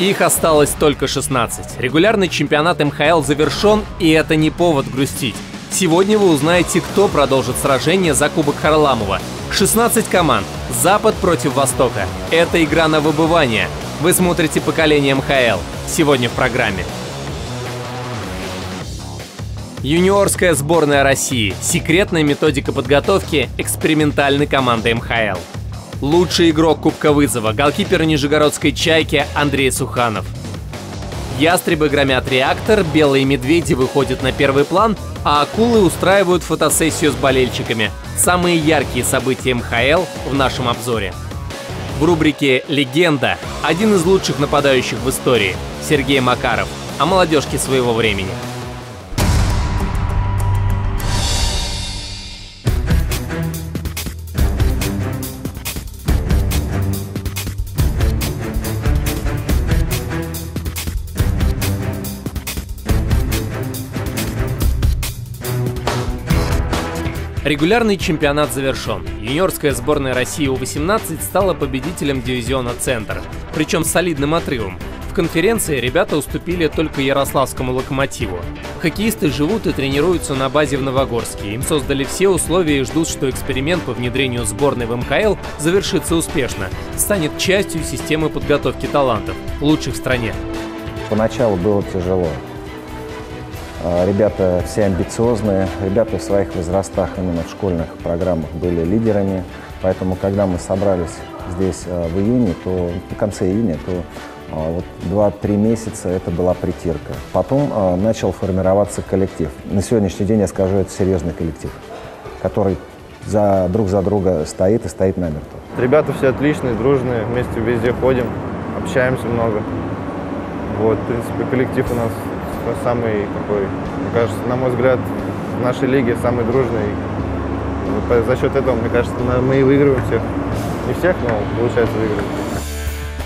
Их осталось только 16. Регулярный чемпионат МХЛ завершен, и это не повод грустить. Сегодня вы узнаете, кто продолжит сражение за Кубок Харламова. 16 команд. Запад против Востока. Это игра на выбывание. Вы смотрите «Поколение МХЛ». Сегодня в программе. Юниорская сборная России. Секретная методика подготовки экспериментальной команды МХЛ. Лучший игрок Кубка Вызова. Голкипер Нижегородской «Чайки» Андрей Суханов. Ястребы громят реактор, белые медведи выходят на первый план, а акулы устраивают фотосессию с болельщиками. Самые яркие события МХЛ в нашем обзоре. В рубрике «Легенда» один из лучших нападающих в истории – Сергей Макаров, о молодежке своего времени – Регулярный чемпионат завершен. Юниорская сборная России У-18 стала победителем дивизиона «Центр», причем солидным отрывом. В конференции ребята уступили только Ярославскому «Локомотиву». Хоккеисты живут и тренируются на базе в Новогорске. Им создали все условия и ждут, что эксперимент по внедрению сборной в МКЛ завершится успешно, станет частью системы подготовки талантов, лучших в стране. Поначалу было тяжело. А, ребята все амбициозные, ребята в своих возрастах именно в школьных программах были лидерами. Поэтому, когда мы собрались здесь а, в июне, то в конце июня, то а, вот 2-3 месяца это была притирка. Потом начал формироваться коллектив. На сегодняшний день я скажу, это серьезный коллектив, который за, друг за друга стоит и стоит намертво. Ребята все отличные, дружные, вместе везде ходим, общаемся много. Вот, в принципе, коллектив у нас самый такой, мне кажется, на мой взгляд, в нашей лиге самый дружный. За счет этого, мне кажется, мы и выигрываем всех. Не всех, но получается выигрывать.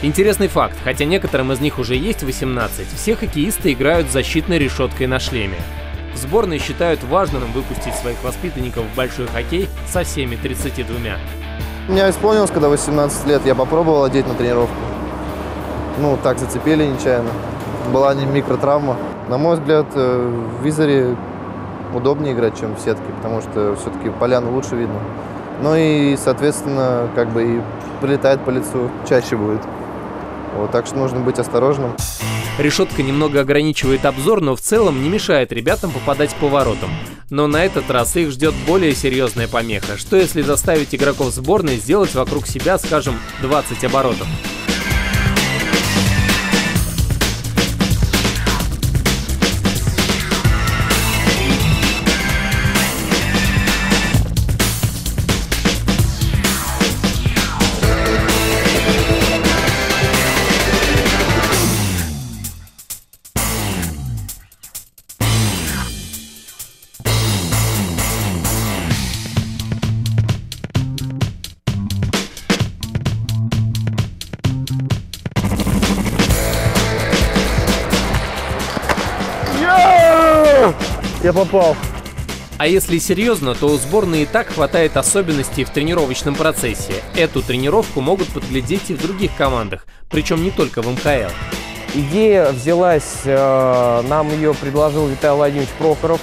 Интересный факт, хотя некоторым из них уже есть 18, все хоккеисты играют с защитной решеткой на шлеме. В сборной считают важным выпустить своих воспитанников в большой хоккей со всеми 32. Меня исполнилось, когда 18 лет, я попробовал одеть на тренировку. Ну, так зацепили нечаянно. Была не микротравма. На мой взгляд, э, в визоре удобнее играть, чем в сетке, потому что все-таки поляну лучше видно. Ну и, соответственно, как бы и прилетает по лицу чаще будет. Вот, так что нужно быть осторожным. Решетка немного ограничивает обзор, но в целом не мешает ребятам попадать по воротам. Но на этот раз их ждет более серьезная помеха. Что если заставить игроков сборной сделать вокруг себя, скажем, 20 оборотов? Я попал. А если серьезно, то у сборной и так хватает особенностей в тренировочном процессе. Эту тренировку могут подглядеть и в других командах, причем не только в МХЛ. Идея взялась, э, нам ее предложил Виталий Владимирович Прохоров.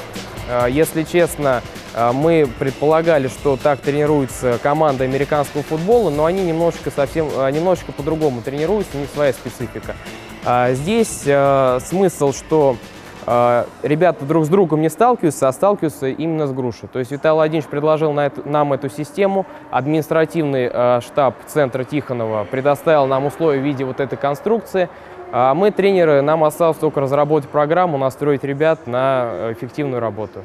Э, если честно, э, мы предполагали, что так тренируется команда американского футбола, но они немножечко совсем, немножечко по-другому тренируются, у них своя специфика. Здесь смысл, что а, ребята друг с другом не сталкиваются, а сталкиваются именно с грушей. То есть Виталий Владимирович предложил на эту, нам эту систему, административный э, штаб центра Тихонова предоставил нам условия в виде вот этой конструкции. А мы, тренеры, нам осталось только разработать программу, настроить ребят на эффективную работу.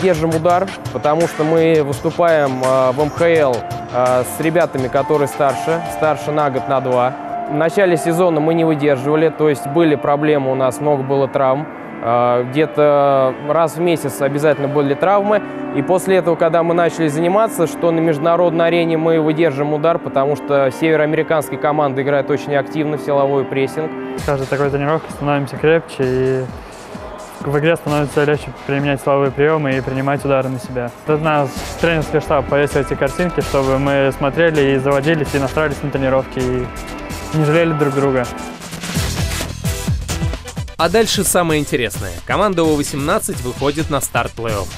Держим удар, потому что мы выступаем э, в МХЛ э, с ребятами, которые старше, старше на год, на два. В начале сезона мы не выдерживали, то есть были проблемы у нас, много было травм. Э, где-то раз в месяц обязательно были травмы. И после этого, когда мы начали заниматься, что на международной арене мы выдержим удар, потому что североамериканские команды играют очень активно в силовой прессинг. С каждой такой тренировкой становимся крепче и В игре становится легче применять силовые приемы и принимать удары на себя. Тут нас тренерский штаб повесил эти картинки, чтобы мы смотрели и заводились, и настраивались на тренировки, и не жалели друг друга. А дальше самое интересное. Команда О-18 выходит на старт плей-офф.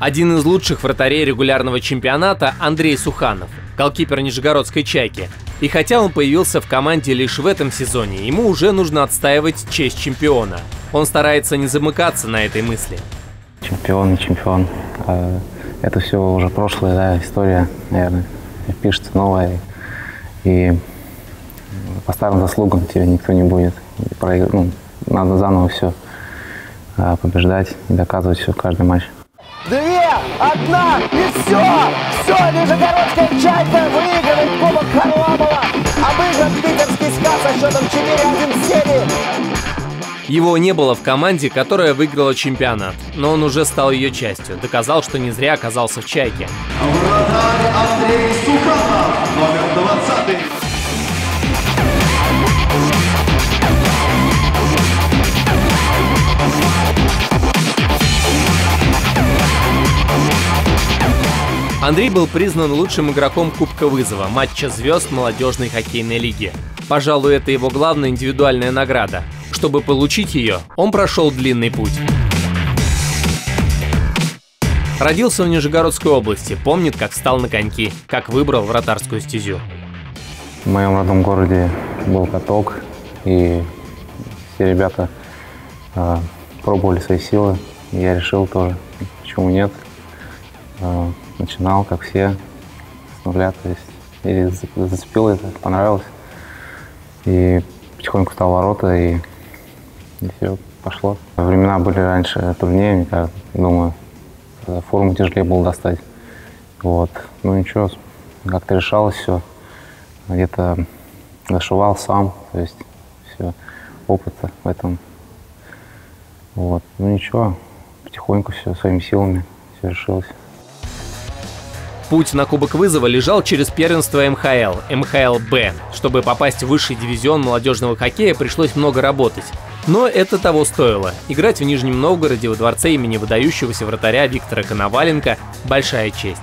Один из лучших вратарей регулярного чемпионата Андрей Суханов, голкипер Нижегородской «Чайки». И хотя он появился в команде лишь в этом сезоне, ему уже нужно отстаивать честь чемпиона. Он старается не замыкаться на этой мысли. Чемпион, не чемпион. А, это все уже прошлое, да, история, наверное. Пишется новая. И по старым заслугам тебе никто не будет. Ну, надо заново все а, побеждать и доказывать все каждый матч две, одна и все! Все, Нижегородская чайка выигрывает Кубок Харламова. Обыгран питерский сказ со счетом 4-1 серии. Его не было в команде, которая выиграла чемпионат, но он уже стал ее частью, доказал, что не зря оказался в «Чайке». Вратарь Андрей Суханов, номер 20. Андрей был признан лучшим игроком Кубка Вызова, матча звезд молодежной хоккейной лиги. Пожалуй, это его главная индивидуальная награда. Чтобы получить ее, он прошел длинный путь. Родился в Нижегородской области, помнит, как встал на коньки, как выбрал вратарскую стезю. В моем родном городе был каток, и все ребята э, пробовали свои силы. Я решил тоже, почему нет. Э, начинал, как все, с нуля, то есть и зацепил это, понравилось. И потихоньку стал ворота, и, и все, пошло. Времена были раньше труднее, мне кажется, думаю, форму тяжелее было достать. Вот. Ну ничего, как-то решалось все. Где-то зашивал сам, то есть все, опыта в этом. Вот. Ну ничего, потихоньку все, своими силами все решилось. Путь на Кубок Вызова лежал через первенство МХЛ, МХЛ-Б. Чтобы попасть в высший дивизион молодежного хоккея, пришлось много работать. Но это того стоило. Играть в Нижнем Новгороде во дворце имени выдающегося вратаря Виктора Коноваленко – большая честь.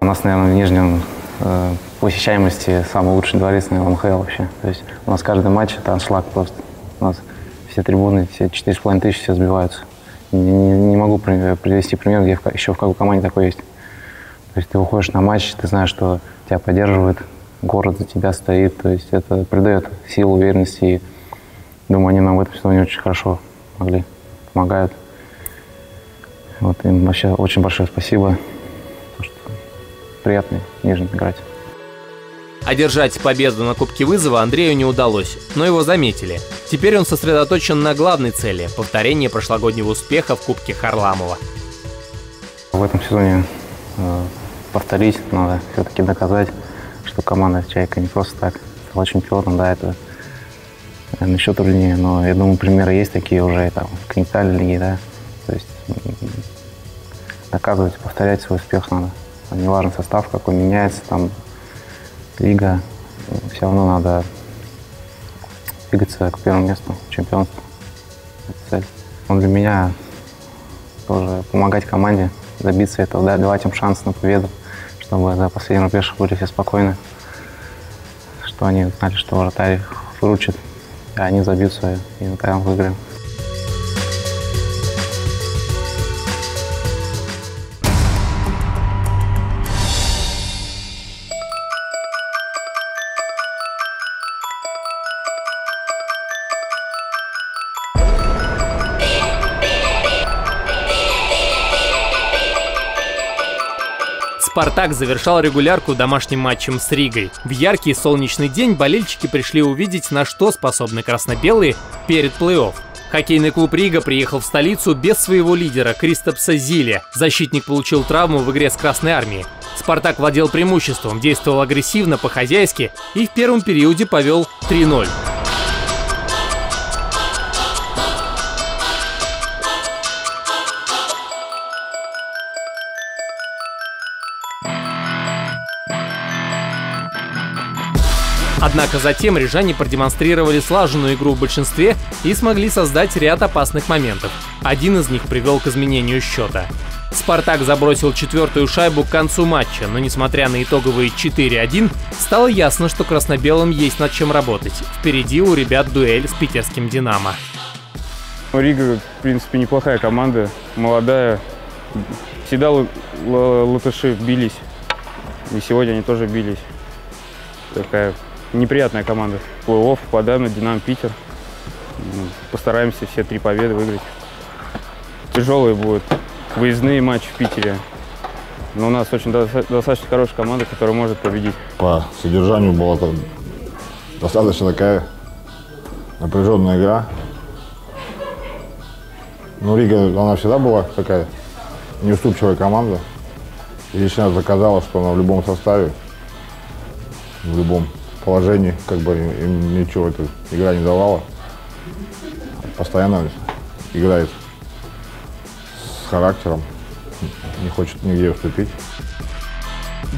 У нас, наверное, в Нижнем э, посещаемости самый лучший дворец, наверное, МХЛ вообще. То есть у нас каждый матч – это аншлаг просто. У нас все трибуны, все 4,5 тысячи все сбиваются. Не, не могу привести пример, где еще в какой команде такой есть. То есть ты выходишь на матч, ты знаешь, что тебя поддерживает, город за тебя стоит. То есть это придает силу, уверенности. И думаю, они нам в этом сезоне очень хорошо могли, помогают. Вот им вообще очень большое спасибо. Потому что приятно нежно играть. Одержать победу на Кубке Вызова Андрею не удалось, но его заметили. Теперь он сосредоточен на главной цели – повторении прошлогоднего успеха в Кубке Харламова. В этом сезоне э, повторить надо, все-таки доказать, что команда «Чайка» не просто так стала чемпионом, да, это наверное, еще труднее, но я думаю, примеры есть такие уже там, в континентальной лиге, да, то есть доказывать, повторять свой успех надо. Неважно состав, какой меняется, там лига, все равно надо двигаться к первому месту, чемпионству. Это цель. Он для меня тоже помогать команде добиться этого, да, давать им шанс на победу, чтобы за последний рубеж были все спокойны, что они знали, что вратарь выручит, и они забьют свое, и мы выиграем. «Спартак» завершал регулярку домашним матчем с Ригой. В яркий солнечный день болельщики пришли увидеть, на что способны красно-белые перед плей-офф. Хоккейный клуб Рига приехал в столицу без своего лидера Кристопса Зиле. Защитник получил травму в игре с Красной Армией. «Спартак» владел преимуществом, действовал агрессивно, по-хозяйски и в первом периоде повел 3-0. Однако затем рижане продемонстрировали слаженную игру в большинстве и смогли создать ряд опасных моментов. Один из них привел к изменению счета. «Спартак» забросил четвертую шайбу к концу матча, но несмотря на итоговые 4-1, стало ясно, что красно-белым есть над чем работать. Впереди у ребят дуэль с питерским «Динамо». Рига, в принципе, неплохая команда, молодая. Всегда латыши бились, и сегодня они тоже бились. Такая неприятная команда. Плей-офф, попадаем на Динамо Питер. Постараемся все три победы выиграть. Тяжелые будут выездные матчи в Питере. Но у нас очень достаточно хорошая команда, которая может победить. По содержанию была достаточно такая напряженная игра. Ну, Рига, она всегда была такая неуступчивая команда. И лично доказала, что она в любом составе, в любом положении, как бы им ничего эта игра не давала. Постоянно играет с характером, не хочет нигде уступить.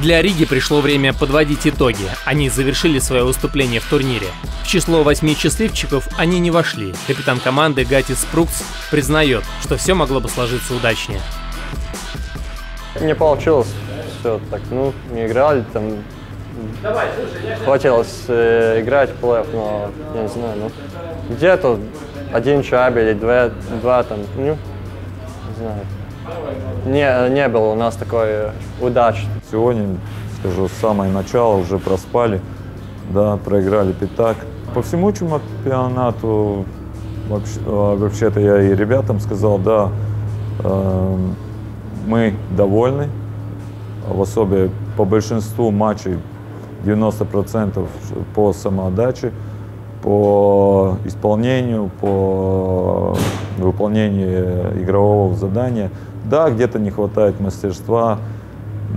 Для Риги пришло время подводить итоги. Они завершили свое выступление в турнире. В число восьми счастливчиков они не вошли. Капитан команды Гатис Спрукс признает, что все могло бы сложиться удачнее. Не получилось все так, ну, не играли, там Хотелось э, играть в плей но я не знаю, ну где-то один шайб или два, два там, ну, не знаю. Не, не было у нас такой удачи. Сегодня, скажу, с самого начала уже проспали, да, проиграли пятак. По всему чемпионату вообще, вообще-то я и ребятам сказал, да, э, мы довольны, в особе по большинству матчей 90% по самоотдаче, по исполнению, по выполнению игрового задания. Да, где-то не хватает мастерства,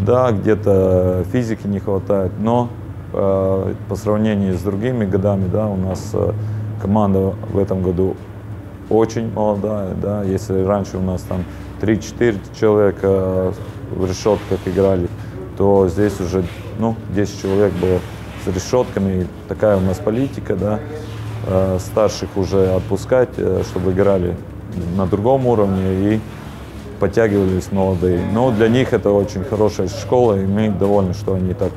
да, где-то физики не хватает, но э, по сравнению с другими годами, да, у нас э, команда в этом году очень молодая, да, если раньше у нас там 3-4 человека в решетках играли, то здесь уже ну, 10 человек было с решетками. Такая у нас политика, да, э, старших уже отпускать, э, чтобы играли на другом уровне и подтягивались молодые. Но для них это очень хорошая школа, и мы довольны, что они так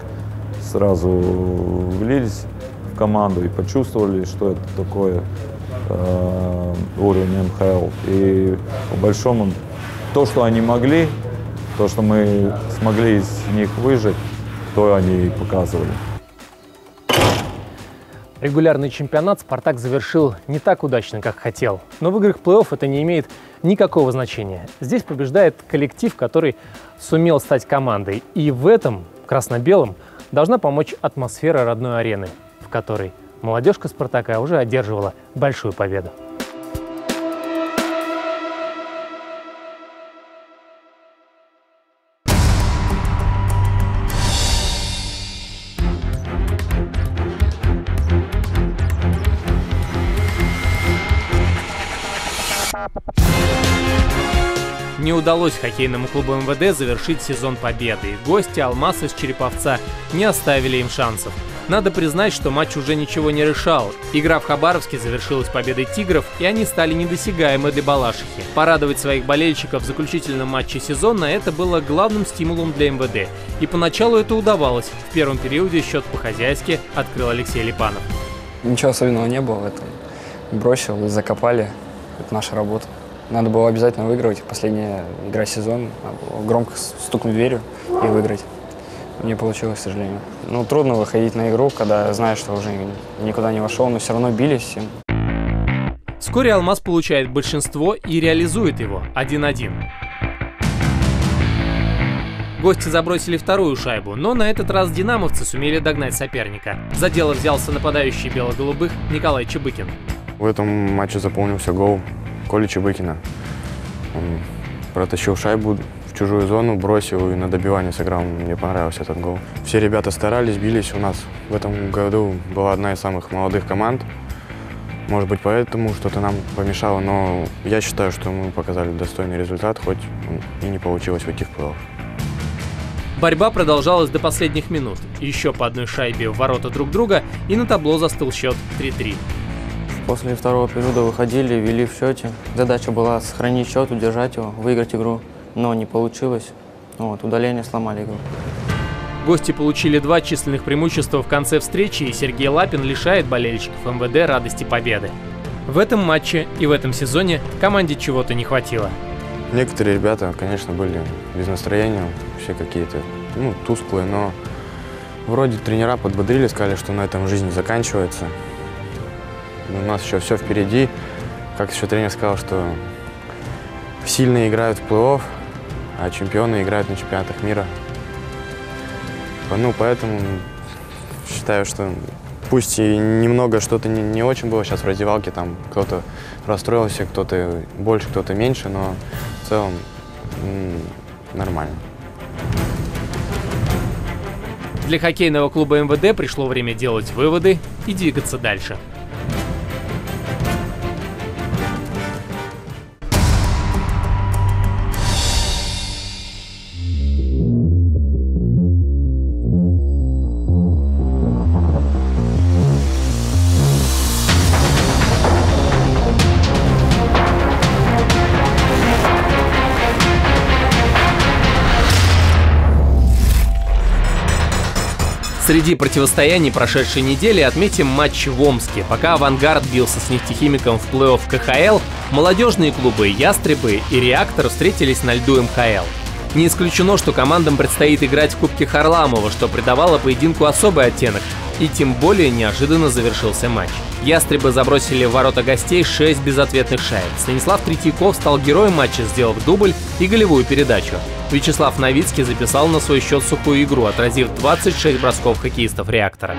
сразу влились в команду и почувствовали, что это такое э, уровень МХЛ. И по большому, то, что они могли, то, что мы смогли из них выжить, то они показывали. Регулярный чемпионат «Спартак» завершил не так удачно, как хотел. Но в играх плей-офф это не имеет никакого значения. Здесь побеждает коллектив, который сумел стать командой. И в этом красно-белом должна помочь атмосфера родной арены, в которой молодежка «Спартака» уже одерживала большую победу. Удалось хоккейному клубу МВД завершить сезон победой. Гости Алмаз из Череповца не оставили им шансов. Надо признать, что матч уже ничего не решал. Игра в Хабаровске завершилась победой «Тигров», и они стали недосягаемы для Балашихи. Порадовать своих болельщиков в заключительном матче сезона – это было главным стимулом для МВД. И поначалу это удавалось. В первом периоде счет по-хозяйски открыл Алексей Липанов. Ничего особенного не было. Это бросил и закопали. Это наша работа. Надо было обязательно выигрывать. Последняя игра сезон. Громко стукнуть дверью и выиграть. Не получилось, к сожалению. Ну, трудно выходить на игру, когда знаешь, что уже никуда не вошел, но все равно бились. Вскоре Алмаз получает большинство и реализует его 1-1. Гости забросили вторую шайбу, но на этот раз динамовцы сумели догнать соперника. За дело взялся нападающий бело-голубых Николай Чебыкин. В этом матче запомнился гол Коли Чебыкина. Он протащил шайбу в чужую зону, бросил и на добивание сыграл. Мне понравился этот гол. Все ребята старались, бились. У нас в этом году была одна из самых молодых команд. Может быть, поэтому что-то нам помешало, но я считаю, что мы показали достойный результат, хоть и не получилось выйти в плей-офф. Борьба продолжалась до последних минут. Еще по одной шайбе в ворота друг друга, и на табло застыл счет 3-3. После второго периода выходили, вели в счете. Задача была сохранить счет, удержать его, выиграть игру, но не получилось. Вот, удаление сломали игру. Гости получили два численных преимущества в конце встречи, и Сергей Лапин лишает болельщиков МВД радости победы. В этом матче и в этом сезоне команде чего-то не хватило. Некоторые ребята, конечно, были без настроения, все какие-то, ну, тусклые, но вроде тренера подбодрили, сказали, что на этом жизнь заканчивается. У нас еще все впереди. Как еще тренер сказал, что сильные играют в плей-офф, а чемпионы играют на чемпионатах мира. Ну, поэтому считаю, что пусть и немного что-то не, не очень было сейчас в раздевалке, там кто-то расстроился, кто-то больше, кто-то меньше, но в целом нормально. Для хоккейного клуба МВД пришло время делать выводы и двигаться дальше. Среди противостояний прошедшей недели отметим матч в Омске. Пока «Авангард» бился с нефтехимиком в плей-офф КХЛ, молодежные клубы «Ястребы» и «Реактор» встретились на льду МХЛ. Не исключено, что командам предстоит играть в Кубке Харламова, что придавало поединку особый оттенок, и тем более неожиданно завершился матч. Ястребы забросили в ворота гостей 6 безответных шаек. Станислав Третьяков стал героем матча, сделав дубль и голевую передачу. Вячеслав Новицкий записал на свой счет сухую игру, отразив 26 бросков хоккеистов «Реактора».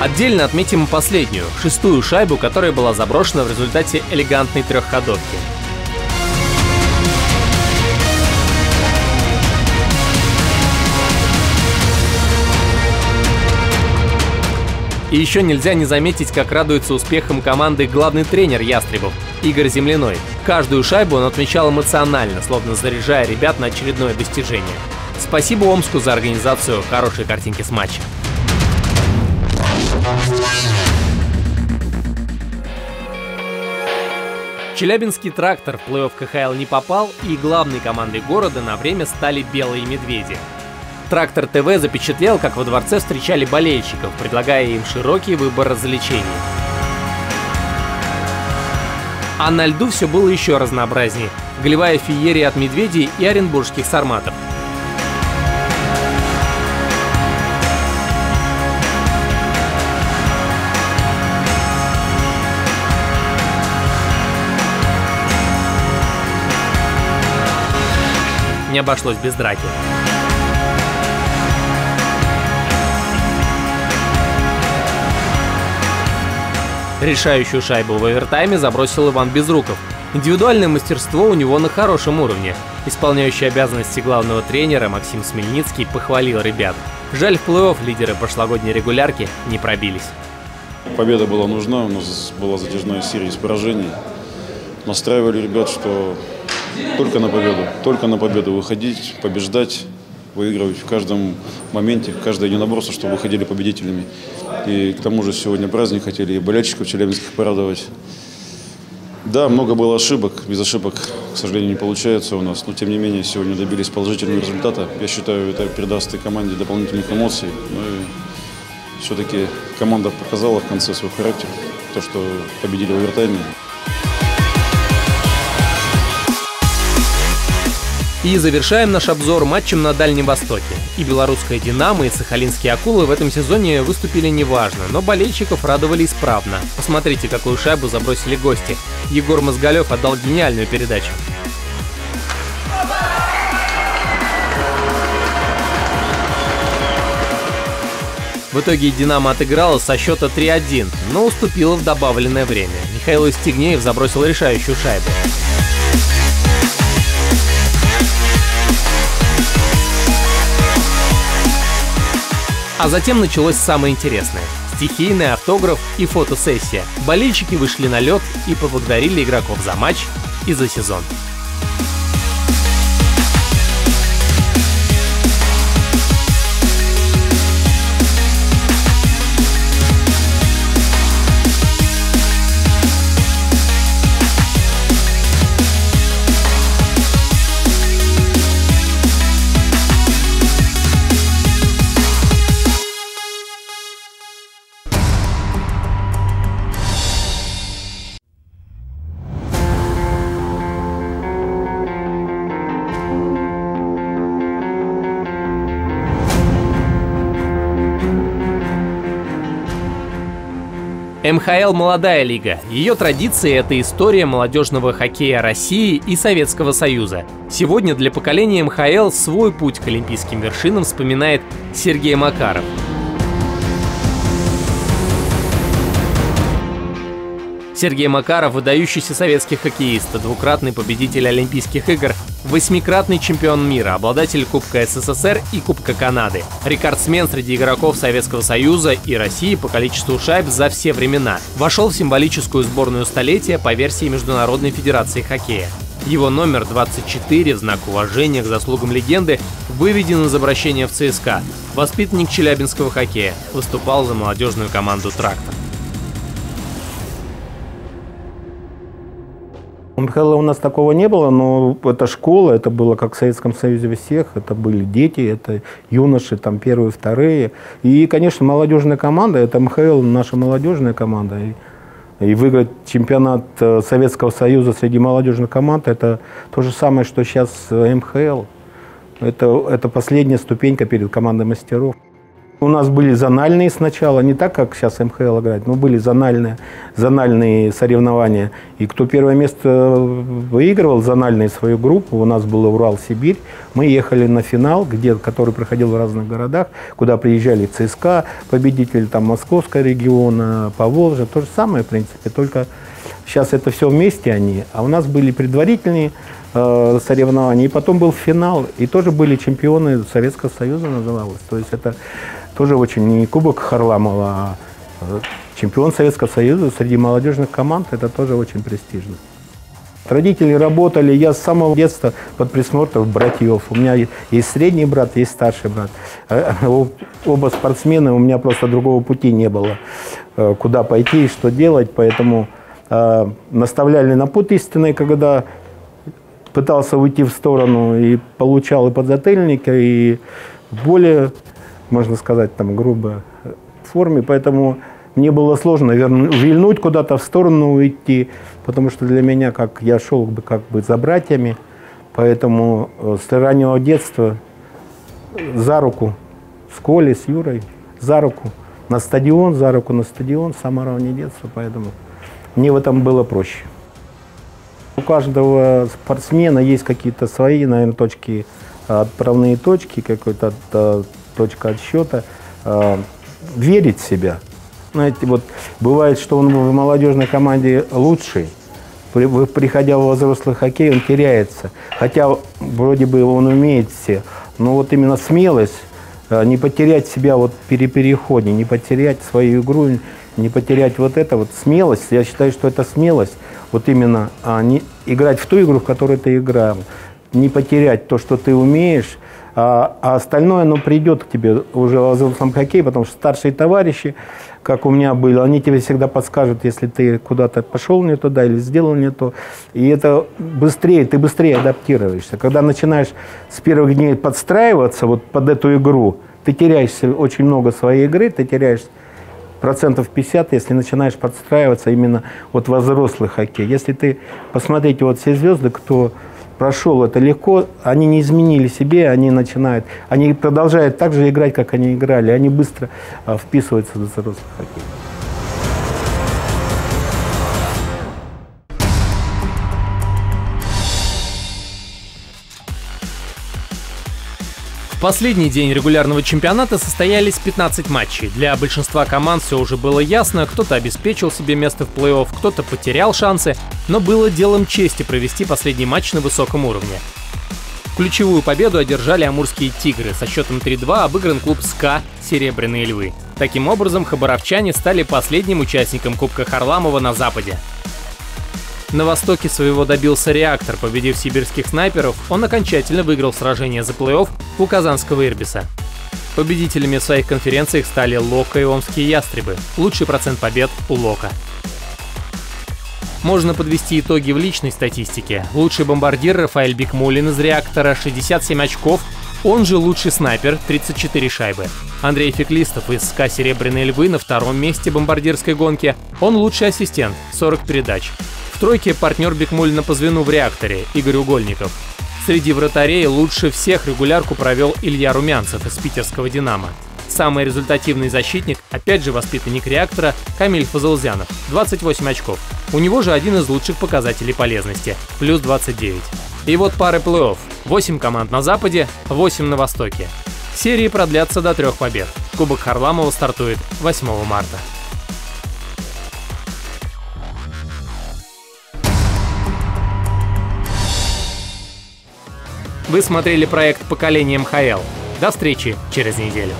Отдельно отметим последнюю, шестую шайбу, которая была заброшена в результате элегантной трехходовки. И еще нельзя не заметить, как радуется успехом команды главный тренер Ястребов Игорь Земляной. Каждую шайбу он отмечал эмоционально, словно заряжая ребят на очередное достижение. Спасибо Омску за организацию хорошей картинки с матча. Челябинский трактор в плей-офф КХЛ не попал, и главной командой города на время стали «Белые медведи». Трактор ТВ запечатлел, как во дворце встречали болельщиков, предлагая им широкий выбор развлечений. А на льду все было еще разнообразнее. Голевая феерия от медведей и оренбургских сарматов. Не обошлось без драки. Решающую шайбу в овертайме забросил Иван Безруков. Индивидуальное мастерство у него на хорошем уровне. Исполняющий обязанности главного тренера Максим Смельницкий похвалил ребят. Жаль, в плей-офф лидеры прошлогодней регулярки не пробились. Победа была нужна, у нас была затяжная серия из поражений. Настраивали ребят, что только на победу, только на победу выходить, побеждать, выигрывать в каждом моменте, в каждое единоборство, чтобы выходили победителями. И к тому же сегодня праздник хотели и болельщиков челябинских порадовать. Да, много было ошибок. Без ошибок, к сожалению, не получается у нас. Но, тем не менее, сегодня добились положительного результата. Я считаю, это придаст и команде дополнительных эмоций. Ну и все-таки команда показала в конце свой характер. То, что победили в овертайме. И завершаем наш обзор матчем на Дальнем Востоке. И белорусская «Динамо», и сахалинские «Акулы» в этом сезоне выступили неважно, но болельщиков радовали исправно. Посмотрите, какую шайбу забросили гости. Егор Мозголев отдал гениальную передачу. В итоге «Динамо» отыграла со счета 3-1, но уступила в добавленное время. Михаил Истигнеев забросил решающую шайбу. А затем началось самое интересное – стихийный автограф и фотосессия. Болельщики вышли на лед и поблагодарили игроков за матч и за сезон. МХЛ – молодая лига. Ее традиции – это история молодежного хоккея России и Советского Союза. Сегодня для поколения МХЛ свой путь к олимпийским вершинам вспоминает Сергей Макаров – Сергей Макаров – выдающийся советский хоккеист, двукратный победитель Олимпийских игр, восьмикратный чемпион мира, обладатель Кубка СССР и Кубка Канады, рекордсмен среди игроков Советского Союза и России по количеству шайб за все времена. Вошел в символическую сборную столетия по версии Международной Федерации Хоккея. Его номер 24 в знак уважения к заслугам легенды выведен из обращения в ЦСКА. Воспитанник челябинского хоккея, выступал за молодежную команду «Трактор». Михаила у нас такого не было, но это школа, это было как в Советском Союзе всех, это были дети, это юноши, там первые, вторые. И, конечно, молодежная команда, это МХЛ, наша молодежная команда. И, и выиграть чемпионат э, Советского Союза среди молодежных команд, это то же самое, что сейчас э, МХЛ. Это, это последняя ступенька перед командой мастеров. У нас были зональные сначала, не так, как сейчас МХЛ играет, но были зональные, зональные соревнования. И кто первое место выигрывал, зональные свою группу, у нас было Урал-Сибирь. Мы ехали на финал, где, который проходил в разных городах, куда приезжали ЦСКА, победители там Московского региона, Поволжья. То же самое, в принципе, только сейчас это все вместе они. А у нас были предварительные э, соревнования, и потом был финал, и тоже были чемпионы Советского Союза называлось. То есть это тоже очень не Кубок Харламова, а э, чемпион Советского Союза среди молодежных команд. Это тоже очень престижно. Родители работали, я с самого детства под присмотром братьев. У меня есть средний брат, есть старший брат. Э, оба спортсмены, у меня просто другого пути не было, э, куда пойти и что делать. Поэтому э, наставляли на путь истинный, когда пытался уйти в сторону и получал и подзатыльника, и более можно сказать, там грубо форме, поэтому мне было сложно вильнуть куда-то в сторону уйти, потому что для меня, как я шел бы как бы за братьями, поэтому э, с раннего детства за руку с Колей, с Юрой, за руку на стадион, за руку на стадион, с самого раннего детства, поэтому мне в этом было проще. У каждого спортсмена есть какие-то свои, наверное, точки, отправные точки, какой-то э, точка отсчета, э, верить в себя. Знаете, вот бывает, что он в молодежной команде лучший, при, приходя в взрослый хоккей, он теряется. Хотя вроде бы он умеет все, но вот именно смелость, э, не потерять себя вот при переходе, не потерять свою игру, не потерять вот это вот смелость. Я считаю, что это смелость, вот именно а, не играть в ту игру, в которой ты играл, не потерять то, что ты умеешь, а, а остальное, оно придет к тебе уже в взрослом хоккее, потому что старшие товарищи, как у меня были, они тебе всегда подскажут, если ты куда-то пошел не туда или сделал не то. И это быстрее, ты быстрее адаптируешься. Когда начинаешь с первых дней подстраиваться вот под эту игру, ты теряешься очень много своей игры, ты теряешь процентов 50, если начинаешь подстраиваться именно вот во взрослый хоккей. Если ты, посмотрите, вот все звезды, кто прошел это легко, они не изменили себе, они начинают, они продолжают так же играть, как они играли, они быстро а, вписываются в взрослый хоккей. Последний день регулярного чемпионата состоялись 15 матчей. Для большинства команд все уже было ясно, кто-то обеспечил себе место в плей-офф, кто-то потерял шансы, но было делом чести провести последний матч на высоком уровне. Ключевую победу одержали амурские «Тигры». Со счетом 3-2 обыгран клуб «СКА» «Серебряные львы». Таким образом, хабаровчане стали последним участником Кубка Харламова на Западе. На востоке своего добился реактор, победив сибирских снайперов, он окончательно выиграл сражение за плей-офф у казанского Ирбиса. Победителями в своих конференциях стали Лока и Омские Ястребы. Лучший процент побед у Лока. Можно подвести итоги в личной статистике. Лучший бомбардир Рафаэль Бикмулин из реактора 67 очков, он же лучший снайпер 34 шайбы. Андрей Феклистов из СКА «Серебряные львы» на втором месте бомбардирской гонки, он лучший ассистент 40 передач. В тройке партнер Бикмулина по звену в реакторе Игорь Угольников. Среди вратарей лучше всех регулярку провел Илья Румянцев из питерского «Динамо». Самый результативный защитник, опять же воспитанник реактора, Камиль Фазалзянов, 28 очков. У него же один из лучших показателей полезности, плюс 29. И вот пары плей-офф. 8 команд на западе, 8 на востоке. Серии продлятся до трех побед. Кубок Харламова стартует 8 марта. Вы смотрели проект «Поколение МХЛ». До встречи через неделю.